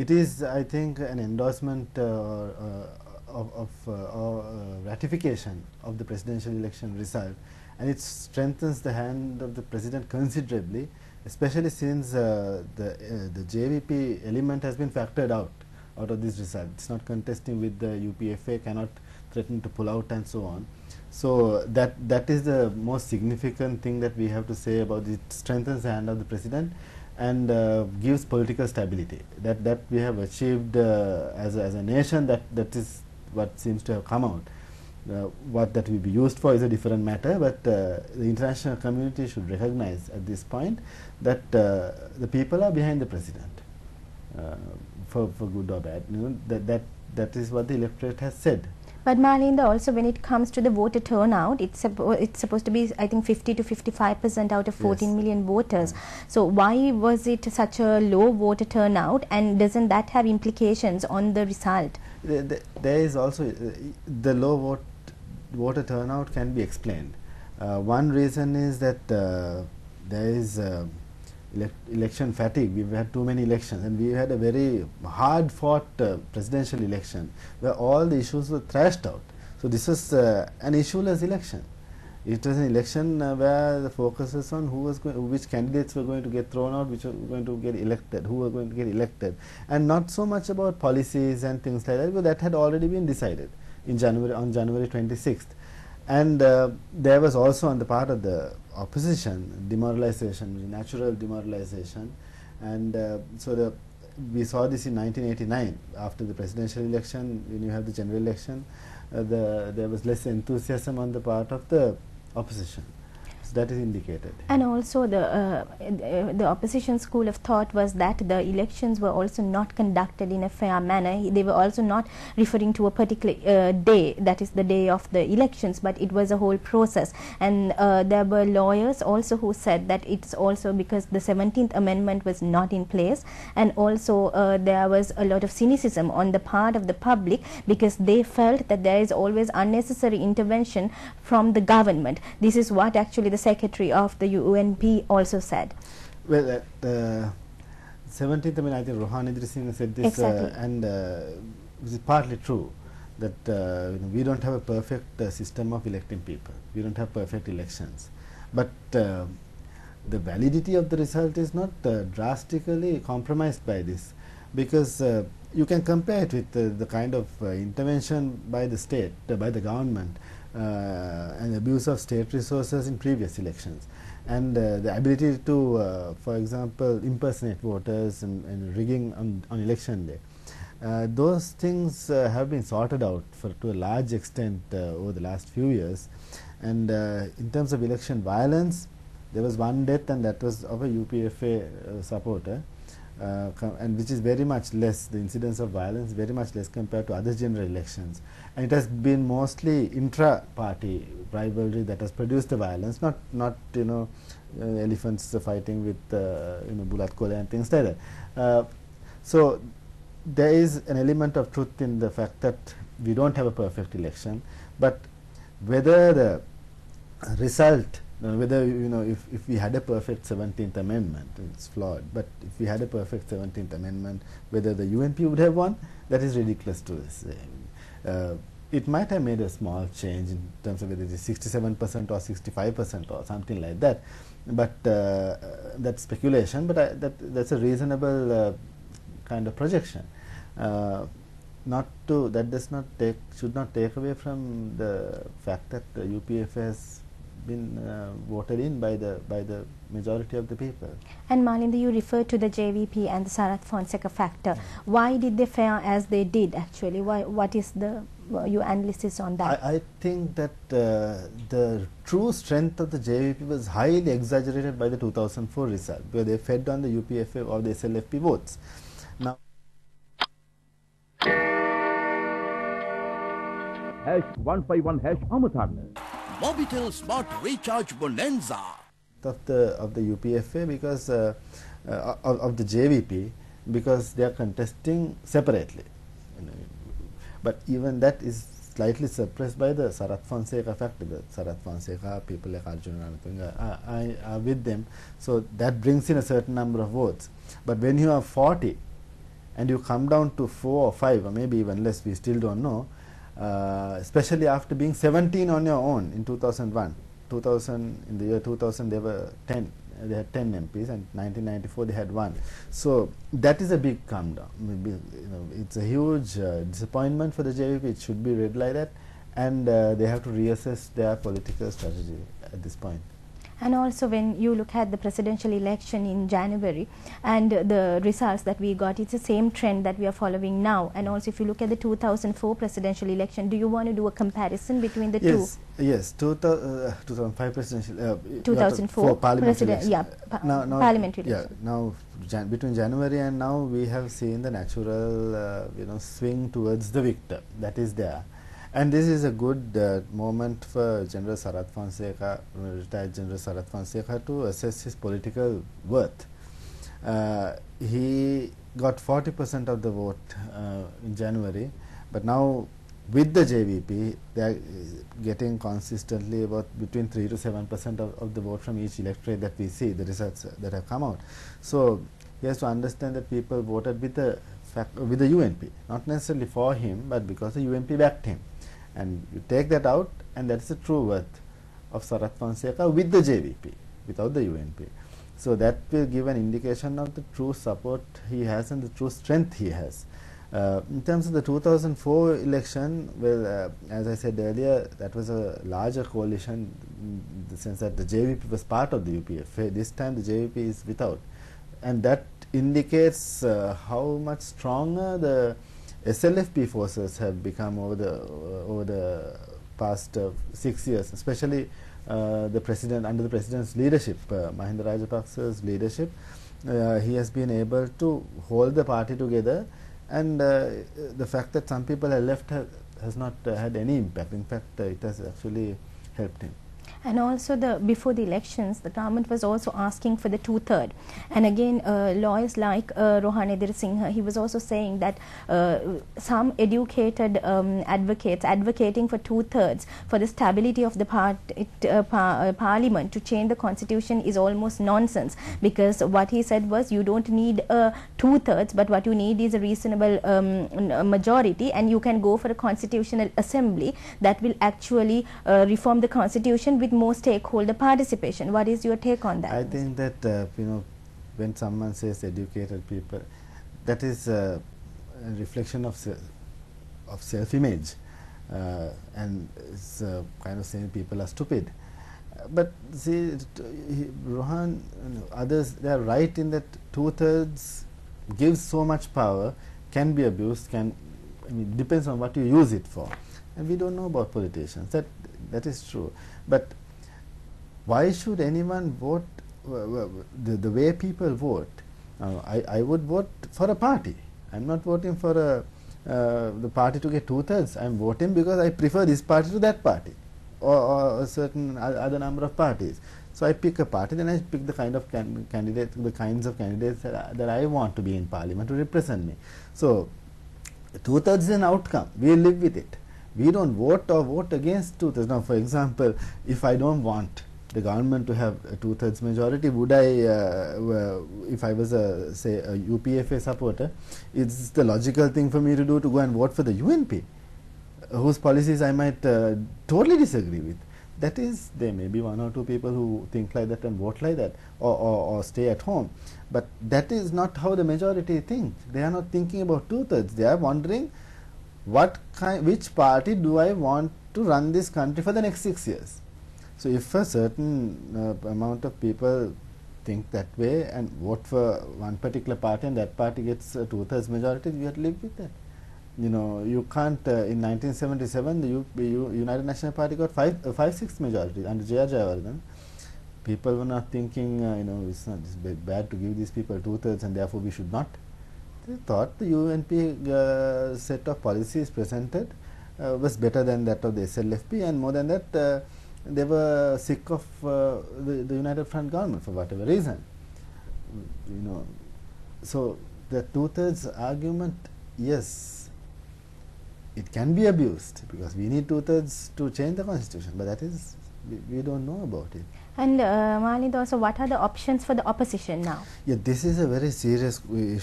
It is, I think, an endorsement uh, uh, of, of uh, uh, ratification of the presidential election result, and it strengthens the hand of the president considerably, especially since uh, the uh, the JVP element has been factored out out of this result. It's not contesting with the UPFA, cannot threaten to pull out, and so on. So that that is the most significant thing that we have to say about it. Strengthens the hand of the president and uh, gives political stability. That that we have achieved uh, as a, as a nation. That that is what seems to have come out. Uh, what that will be used for is a different matter, but uh, the international community should recognize at this point that uh, the people are behind the president, uh, for, for good or bad. You know, that, that, that is what the electorate has said. But Malinda, also when it comes to the voter turnout, it's, it's supposed to be, I think, 50 to 55 percent out of 14 Yes. million voters. So why was it such a low voter turnout, and doesn't that have implications on the result? The- the- there is also uh, the low vote voter turnout can be explained. Uh, one reason is that uh, there is election fatigue. We've had too many elections, and we had a very hard fought uh, presidential election where all the issues were thrashed out. So this was uh, an issueless election. It was an election uh, where the focus is on who was going, which candidates were going to get thrown out, which were going to get elected, who were going to get elected, and not so much about policies and things like that, because that had already been decided in January on January 26th. And uh, there was also on the part of the opposition demoralization, natural demoralization, and uh, so the we saw this in 1989 after the presidential election. When you have the general election, uh, the there was less enthusiasm on the part of the opposition. That is indicated. And also the uh, the opposition school of thought was that the elections were also not conducted in a fair manner. They were also not referring to a particular uh, day, that is the day of the elections, but it was a whole process. And uh, there were lawyers also who said that it's also because the 17th Amendment was not in place, and also uh, there was a lot of cynicism on the part of the public because they felt that there is always unnecessary intervention from the government. This is what actually the secretary of the UNP also said. Well, uh, the 17th, I mean, I think Rohan Edrisinha said this, Exactly. uh, and uh, this is partly true that uh, you know, we don't have a perfect uh, system of electing people. We don't have perfect elections. But uh, the validity of the result is not uh, drastically compromised by this because uh, you can compare it with uh, the kind of uh, intervention by the state, uh, by the government, uh, and abuse of state resources in previous elections. And uh, the ability to, uh, for example, impersonate voters and, and rigging on, on election day. Uh, those things uh, have been sorted out for to a large extent uh, over the last few years. And uh, in terms of election violence, there was one death, and that was of a UPFA uh, supporter, uh, and which is very much less. The incidence of violence very much less compared to other general elections, and it has been mostly intra-party rivalry that has produced the violence, not not you know uh, elephants fighting with uh, you know bulat kola and things like that. Uh, so there is an element of truth in the fact that we don't have a perfect election, but whether the result, uh, whether you know, if, if we had a perfect 17th Amendment, it's flawed. But if we had a perfect 17th Amendment, whether the UNP would have won, that is ridiculous to say. Uh, it might have made a small change in terms of whether it is 67% or 65% or something like that. But uh, that's speculation. But I, that that's a reasonable uh, kind of projection. Uh, not to that does not take should not take away from the fact that the UPF has been uh, voted in by the by the majority of the people. And Malinda, you referred to the JVP and the Sarath Fonseca factor. Why did they fare as they did actually? Why, what is the your analysis on that? I, I think that uh, the true strength of the JVP was highly exaggerated by the 2004 result where they fed on the UPFA or the SLFP votes. Now. hash 151 hash ಅಮುತಾಡ್ನ Mobitel Smart Recharge Bonanza. of the of the UPFA because uh, uh, of, of the JVP because they are contesting separately. But even that is slightly suppressed by the Sarath Fonseca factor. The Sarath Fonseca, people like Arjuna Ranatunga are, are, are with them. So that brings in a certain number of votes. But when you have 40 and you come down to 4 or 5 or maybe even less, we still don't know, uh, especially after being 17 on your own in 2001. 2000, in the year 2000 they were 10, they had 10 MPs and 1994 they had one. So that is a big come down. Maybe, you know, it's a huge uh, disappointment for the JVP, it should be read like that and uh, they have to reassess their political strategy at this point. And also when you look at the presidential election in January and the results that we got, it's the same trend that we are following now. And also if you look at the 2004 presidential election, do you want to do a comparison between the yes, Yes, two uh, 2005 presidential, uh, 2004 for parliamentary election. yeah, pa- now, now, parliamentary yeah, election. now Jan- between January and now we have seen the natural uh, you know swing towards the victor that is there. And this is a good uh, moment for General Sarath Fonseca, retired General Sarath Fonseca to assess his political worth. Uh, he got 40% of the vote uh, in January, but now with the JVP, they are getting consistently about between 3 to 7% of, of the vote from each electorate that we see, the results that have come out. So he has to understand that people voted with the fac- with the UNP, not necessarily for him, but because the UNP backed him. And you take that out, and that's the true worth of Sarath Fonseca with the JVP, without the UNP. So that will give an indication of the true support he has and the true strength he has. Uh, in terms of the 2004 election, well, uh, as I said earlier, that was a larger coalition in the sense that the JVP was part of the UPF. This time the JVP is without. And that indicates uh, how much stronger the SLFP forces have become over the, over the past uh, six years, especially uh, the president under the president's leadership, uh, Mahinda Rajapaksa's leadership, he has been able to hold the party together, and the fact that some people have left ha has not had any impact. In fact, it has actually helped him. And also the before the elections, the government was also asking for the two-third. And again, uh, lawyers like uh, Rohan Edrisinha, he was also saying that uh, some educated um, advocates advocating for two-thirds for the stability of the part, uh, par- uh, parliament to change the constitution is almost nonsense because what he said was you don't need a two-thirds, but what you need is a reasonable um, majority, and you can go for a constitutional assembly that will actually uh, reform the constitution with more stakeholder participation. What is your take on that? I think that uh, you know when someone says educated people, that is uh, a reflection of se- of self-image, uh, and it's uh, kind of saying people are stupid. But see, Rohan, others, they are right in that two-thirds gives so much power, can be abused, can, I mean, depends on what you use it for. And we don't know about politicians, that, that is true. But why should anyone vote the, the way people vote? Uh, I, I would vote for a party. I'm not voting for a, uh, the party to get two thirds. I'm voting because I prefer this party to that party or, or a certain other number of parties. So I pick a party, then I pick the kind of can- candidate, the kinds of candidates that I, that I want to be in parliament to represent me. So two thirds is an outcome. We live with it. We don't vote or vote against two thirds. Now, for example, if I don't want the government to have a two thirds majority, would I, uh, if I was a say a UPFA supporter, it's the logical thing for me to do to go and vote for the UNP, whose policies I might uh, totally disagree with. That is, there may be one or two people who think like that and vote like that, or, or, or stay at home. But that is not how the majority think. They are not thinking about two thirds. They are wondering what kind, which party do I want to run this country for the next six years. So if a certain uh, amount of people think that way and vote for one particular party and that party gets a two-thirds majority, you have to live with that. You know, you can't. Uh, in 1977, the U- U- United National Party got five, uh, five-sixths majority under J.R. Jayewardene. People were not thinking, uh, you know, it's not it's bad to give these people two-thirds and therefore we should not. They thought the UNP uh, set of policies presented uh, was better than that of the SLFP, and more than that, they were sick of uh, the, the United Front government for whatever reason. You know, so the two-thirds argument, yes, it can be abused because we need two-thirds to change the constitution, but that is we, we don't know about it. And uh, Malind also, what are the options for the opposition now? Yeah, this is a very serious issue.